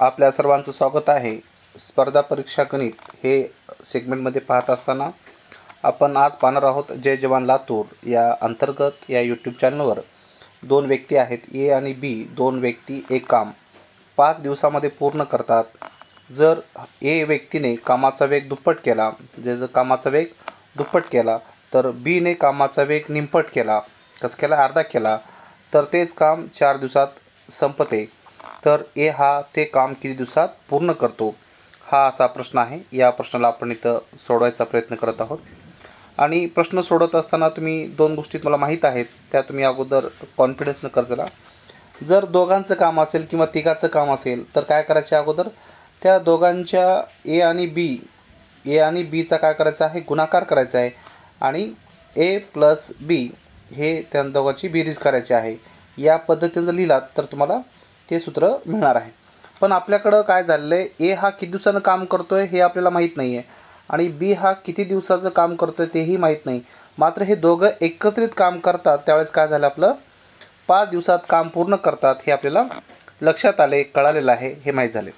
आपल्या सर्वांचं स्वागत आहे. स्पर्धा परीक्षा गणित हे सेगमेंटमध्ये पाहत असताना आपण आज पाहणार आहोत जय जवान लातूर. या अंतर्गत या यूट्यूब चॅनलवर दोन व्यक्ती आहेत. ए आणि बी दोन व्यक्ती एक काम. पाच दिवसामध्ये पूर्ण करतात. जर ए व्यक्तीने कामाचा वेग दुप्पट केला जे जर कामाचा वेग दुप्पट केला तर बीने कामाचा वेग निंपट केला कसं केला अर्धा केला तर तेच काम चार दिवसात संपते. तर ए हा ते काम किती दिवसात पूर्ण करतो? हा असा प्रश्न आहे. या प्रश्नाला आपण इथं सोडवायचा प्रयत्न करत आहोत. आणि प्रश्न सोडत असताना तुम्ही दोन गोष्टी तुम्हाला माहीत आहेत. त्या तुम्ही अगोदर कॉन्फिडन्सनं करजला जर दोघांचं काम असेल किंवा तिघाचं काम असेल तर काय करायचे अगोदर? त्या दोघांच्या ए आणि बी ए आणि बीचा काय करायचा आहे? गुणाकार करायचा आहे. आणि ए प्लस बी हे त्या दोघांची बेरीज करायची आहे. या पद्धतीनं जर लिहिलात तर तुम्हाला ते सूत्र मिळणार आहे. पण आपल्याकडं काय झालेलं आहे? ए हा किती दिवसानं काम करतो आहे हे आपल्याला माहीत नाही आहे आणि बी हा किती दिवसाचं काम करतो आहे तेही माहीत नाही. मात्र हे दोघं एकत्रित काम करतात त्यावेळेस काय झालं आपलं? पाच दिवसात काम पूर्ण करतात हे आपल्याला लक्षात आले कळालेलं आहे हे माहीत झाले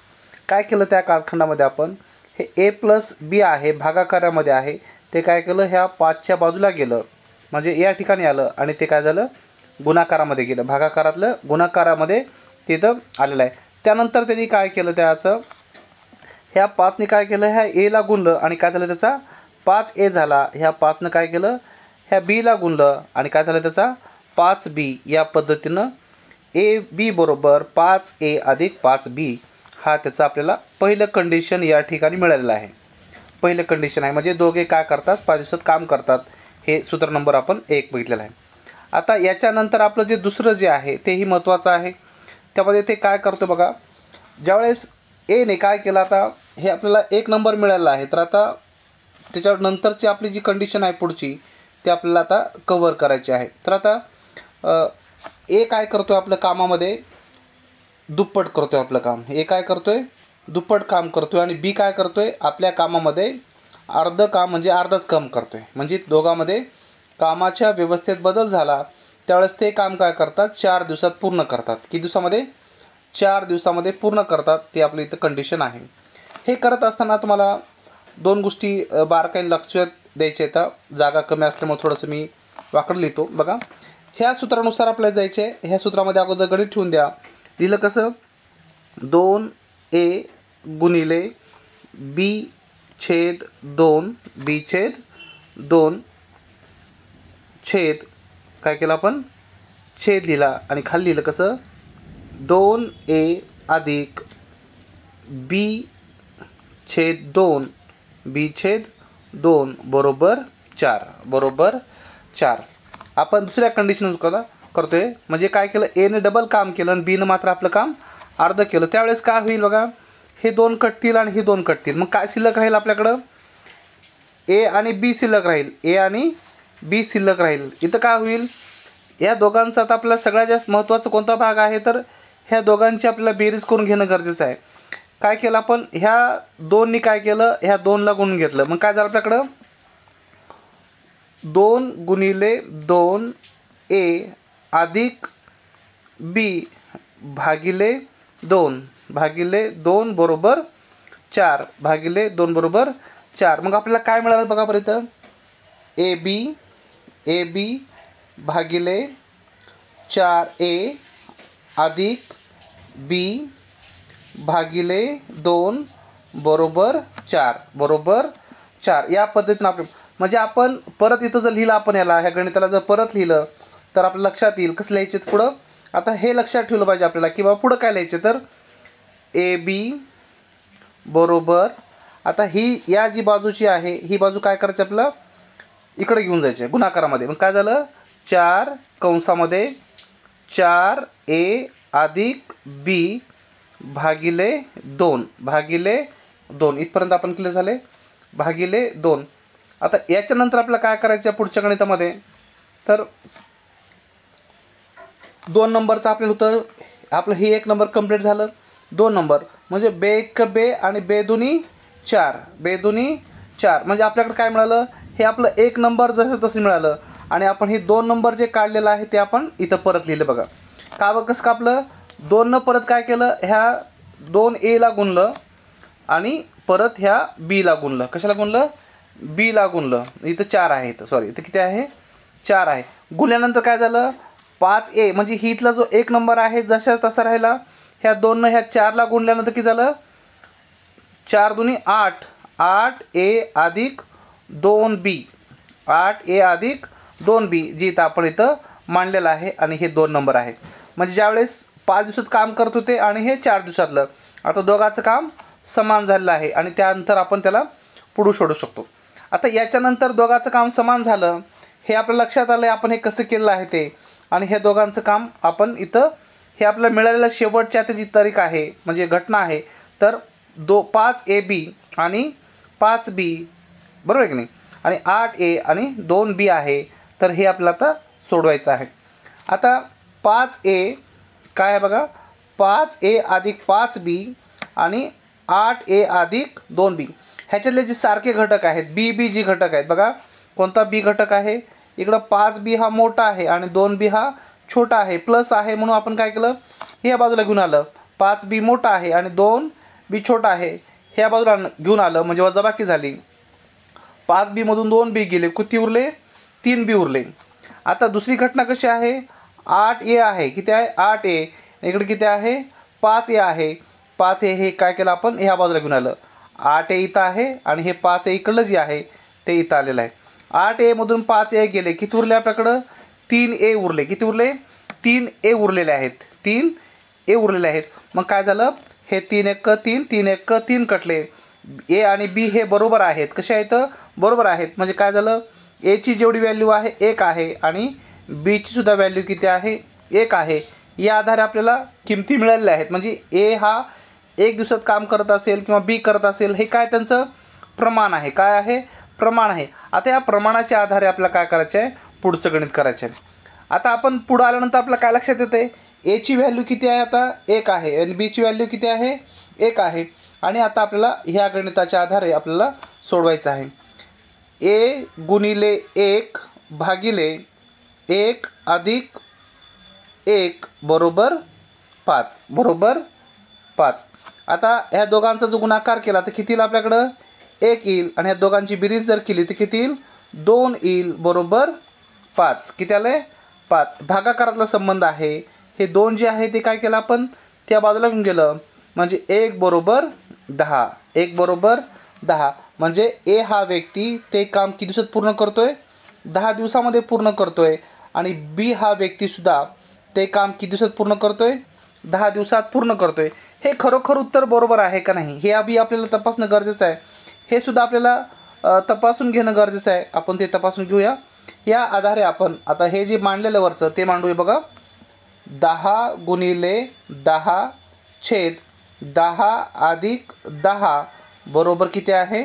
काय केलं त्या कालखंडामध्ये आपण? हे ए प्लस बी आहे भागाकारामध्ये आहे. ते काय केलं? ह्या पाचच्या बाजूला गेलं. म्हणजे या ठिकाणी आलं आणि ते काय झालं? गुणाकारामध्ये गेलं. भागाकारातलं गुणाकारामध्ये तिथं आलेलं आहे. त्यानंतर त्यांनी काय केलं त्याचं? ह्या पाचने काय केलं? ह्या एला गुणलं आणि काय झालं त्याचा? पाच ए झाला. ह्या पाचनं काय केलं? ह्या बीला गुणलं आणि काय झालं त्याचा? पाच बी या पद्धतीनं ए बी बरोबर पाच ए अधिक पाच बी हा त्याचा आपल्याला पहिलं कंडिशन या ठिकाणी मिळालेलं आहे. पहिलं कंडिशन आहे. म्हणजे दोघे काय करतात? पाच दिवसात काम करतात. हे सूत्र नंबर आपण एक बघितलेलं आहे. आता याच्यानंतर आपलं जे दुसरं जे आहे तेही महत्त्वाचं आहे. त्यामध्ये ते काय करतो बघा. ज्यावेळेस एने काय केलं आता हे आपल्याला एक नंबर मिळालेला आहे. तर आता त्याच्यावर नंतरची आपली जी कंडिशन आहे पुढची ती आपल्याला आता कवर करायची आहे. तर आता ए काय करतो आहे आपल्या कामामध्ये? दुप्पट करतो आहे आपलं काम. ए काय करतो आहे दुप्पट काम करतो आहे आणि बी काय करतो आहे आपल्या कामामध्ये अर्ध काम म्हणजे अर्धच काम करतो आहे म्हणजे दोघांमध्ये कामाच्या व्यवस्थेत बदल झाला त्यावेळेस ते काम काय करतात? चार दिवसात पूर्ण करतात. किती दिवसामध्ये? चार दिवसामध्ये पूर्ण करतात. ते आपलं इथं कंडिशन आहे. हे करत असताना तुम्हाला दोन गोष्टी बारकाईने लक्षात द्यायचे येतात जागा कमी असल्यामुळे थोडंसं मी वाकडं लिहितो. बघा. ह्या सूत्रानुसार आपल्याला जायचे ह्या सूत्रामध्ये अगोदर गणित ठेवून द्या. लिहिलं कसं? दोन ए गुणिले बी छेद दोन बी छेद दोन छेद काय केलं आपण? छेद लिहिला आणि खाली लिहिलं कसं? दोन ए अधिक बी छेद दोन. बी छेद दोन बरोबर चार. बरोबर चार. आपण दुसऱ्या कंडिशन करा करतोय. म्हणजे काय केलं? एने डबल काम केलं आणि बीनं मात्र आपलं काम अर्ध केलं. त्यावेळेस काय होईल बघा? हे दोन कटतील आणि हे दोन कटतील. मग काय शिल्लक राहील आपल्याकडं? ए आणि बी शिल्लक राहील. ए आणि बी शिल्लक राहील. इथं काय होईल? या दोघांचा आता आपला सगळ्यात जास्त महत्त्वाचा कोणता भाग आहे? तर ह्या दोघांची आपल्याला बेरीज करून घेणं गरजेचं आहे. काय केलं आपण? ह्या दोननी काय केलं? ह्या दोनला गुणून घेतलं. मग काय झालं आपल्याकडं? दोन गुणिले दोन ए अधिक बी भागिले दोन. भागिले दोन बरोबर चार. भागिले दोन बरोबर चार. मग आपल्याला काय मिळालं बघा बरं इथं? ए बी ए बी भागिले चार ए अधिक बी भागिले दोन बरोबर चार बरोबर चार. या पद्धतीनं आपण म्हणजे आपण परत इथं जर लिहिलं आपण याला ह्या गणिताला जर परत लिहिलं तर आपल्या लक्षात येईल कसं लिहायचे पुढं. आता हे लक्षात ठेवलं पाहिजे आपल्याला की बाबा पुढं काय लिहायचे तर? ए बी बरोबर. आता ही या जी बाजूची आहे ही बाजू काय करायची आपलं इकडे घेऊन जायचे गुणाकारामध्ये. मग काय झालं? चार कंसामध्ये चार ए अधिक बी भागिले दोन. भागिले दोन. इथपर्यंत आपण क्लिअर झाले? भागिले दोन. आता याच्यानंतर आपल्याला काय करायचं आहे पुढच्या गणितामध्ये? तर दोन नंबरचं आपल्याला होतं आपलं हे एक नंबर कंप्लीट झालं. दोन नंबर. म्हणजे बे एक बे आणि बेदुनी चार. बेदुनी चार. म्हणजे आपल्याकडे काय मिळालं? हे आपलं एक नंबर जसं तसं मिळालं. आणि आपण हे दोन नंबर जे काढलेलं आहे ते आपण इथं परत लिहिलं बघा. का बघ कसं का आपलं दोननं परत काय केलं? ह्या दोन एला गुणलं आणि परत ह्या बीला गुणलं. कशाला गुणलं? बीला गुणलं. इथं चार आहे इथं. सॉरी इथं किती आहे? चार आहे. गुणल्यानंतर काय झालं? पाच ए म्हणजे ही इथला जो एक नंबर आहे जशा तसा राहिला. ह्या दोननं ह्या चारला गुणल्यानंतर किती झालं? चार दोन्ही आठ. आठ ए अधिक दोन बी. आठ ए अधिक दोन बी जी इथं आपण इथं मांडलेलं आहे आणि हे दोन नंबर आहे. म्हणजे ज्यावेळेस पाच दिवसात काम करत होते आणि हे चार दिवसातलं आता दोघाचं काम समान झालेलं आहे आणि त्यानंतर आपण त्याला पुढू सोडू शकतो. आता याच्यानंतर दोघाचं काम समान झालं हे आपल्या लक्षात आलं आहे आपण हे कसं केलेलं आहे ते. आणि हे दोघांचं काम आपण इथं हे आपल्याला मिळालेलं शेवटच्या त्याची तारीख आहे म्हणजे घटना आहे. तर दो पाच ए बी आणि पाच बी बरोबर आहे की नाही? आणि आठ ए आणि दोन बी आहे तर हे आपल्याला आता सोडवायचं आहे. आता पाच ए काय आहे बघा? पाच ए अधिक पाच बी आणि आठ ए अधिक दोन बी. ह्याच्यातले जे सारखे घटक आहेत बी बी जी घटक आहेत बघा. कोणता बी घटक आहे? इकडं पाच बी हा मोठा आहे आणि दोन बी हा छोटा आहे. प्लस आहे म्हणून आपण काय केलं? हे या बाजूला घेऊन आलं. पाच बी मोठा आहे आणि दोन बी छोटा आहे. ह्या बाजूला घेऊन आलं. म्हणजे वजाबाकी झाली. पाच बीमधून दोन बी गेले. किती उरले तीन बी उरले. आता दुसरी घटना कशी आहे? आठ ए आहे. किती आहे? आठ ए. इकडे किती आहे? पाच ए आहे. पाच ए हे काय केलं आपण? ह्या बाजूला घेऊन आलं. आठ ए इथं आहे आणि हे पाच ए इकडलं जे आहे ते इथं आलेलं आहे. आठ एमधून पाच ए गेले. किती उरले आपल्याकडं? तीन ए उरले. किती उरले? तीन ए उरलेले आहेत. तीन ए उरलेले आहेत. मग काय झालं? हे तीन एक तीन तीन एक तीन कटले. ए आणि बी हे बरोबर आहेत. कसे आहेत? बरोबर आहेत. म्हणजे काय झालं? एची जेवढी व्हॅल्यू आहे एक आहे आणि बीची सुद्धा व्हॅल्यू किती आहे? एक आहे. या आधारे आपल्याला किमती मिळालेल्या आहेत. म्हणजे ए हा एक दिवसात काम करत असेल किंवा बी करत असेल हे काय त्यांचं प्रमाण आहे? काय आहे? प्रमाण आहे. आता या प्रमाणाच्या आधारे आपल्याला काय करायचं आहे? पुढचं गणित करायचं आहे. आता आपण पुढं आल्यानंतर आपल्याला काय लक्षात येतं आहे एची व्हॅल्यू किती आहे आता? एक आहे. आणि बीची व्हॅल्यू किती आहे? एक आहे. आणि आता आपल्याला ह्या गणिताच्या आधारे आपल्याला सोडवायचं आहे. ए गुणिले एक भागिले एक अधिक एक बरोबर पाच बरोबर पाच. आता ह्या दोघांचा जो गुणाकार केला तर किती येईल आपल्याकडं? एक येईल. आणि ह्या दोघांची बिरीज जर केली तर किती येईल? दोन येईल बरोबर पाच. किती आलं पाच. भागाकारातला संबंध आहे. हे दोन जे आहे ते काय केलं आपण? त्या बाजूला घेऊन गेलं. म्हणजे एक बरोबर दहा. एक बरोबर दहा. म्हणजे ए हा व्यक्ती ते काम किती दिवसात पूर्ण करतोय? दहा दिवसामध्ये पूर्ण करतोय. आणि बी हा व्यक्तीसुद्धा ते काम किती दिवसात पूर्ण करतोय? दहा दिवसात पूर्ण करतोय. हे खरोखर उत्तर बरोबर आहे का नाही? हे आधी आपल्याला तपासणं गरजेचं आहे. हे सुद्धा आपल्याला तपासून घेणं गरजेचं आहे. आपण ते तपासून घेऊया. या आधारे आपण आता हे जे मांडलेलं वरचं ते मांडूया बघा. दहा गुणिले दहा छेद दहा अधिक दहा बरोबर किती आहे?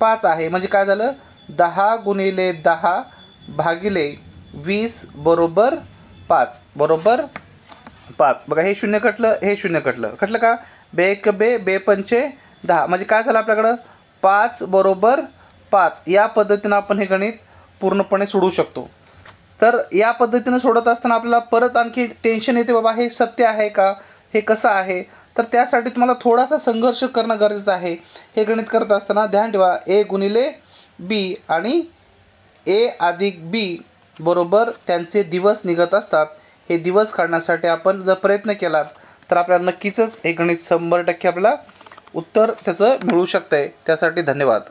पाच आहे. म्हणजे काय झालं? दहा गुणिले दहा भागिले वीस बरोबर पाच. बरोबर पाच. बघा हे शून्य कटलं हे शून्य कटलं. कटलं का? बे एक बे बे पंचे दहा. म्हणजे काय झालं आपल्याकडं? पाच बरोबर पाच. या पद्धतीनं आपण हे गणित पूर्णपणे सोडवू शकतो. तर या पद्धतीनं सोडत असताना आपल्याला परत आणखी टेन्शन येते बाबा हे सत्य आहे का? हे कसं आहे? तर त्यासाठी तुम्हाला थोडासा संघर्ष करणं गरजेचं आहे. हे गणित करत असताना ध्यान ठेवा. ए गुणिले बी आणि ए अधिक बी बरोबर त्यांचे दिवस निघत असतात. हे दिवस काढण्यासाठी आपण जर प्रयत्न केलात तर आपल्याला नक्कीच हे गणित शंभर टक्के आपल्याला उत्तर त्याचं मिळू शकतं आहे त्यासाठी धन्यवाद.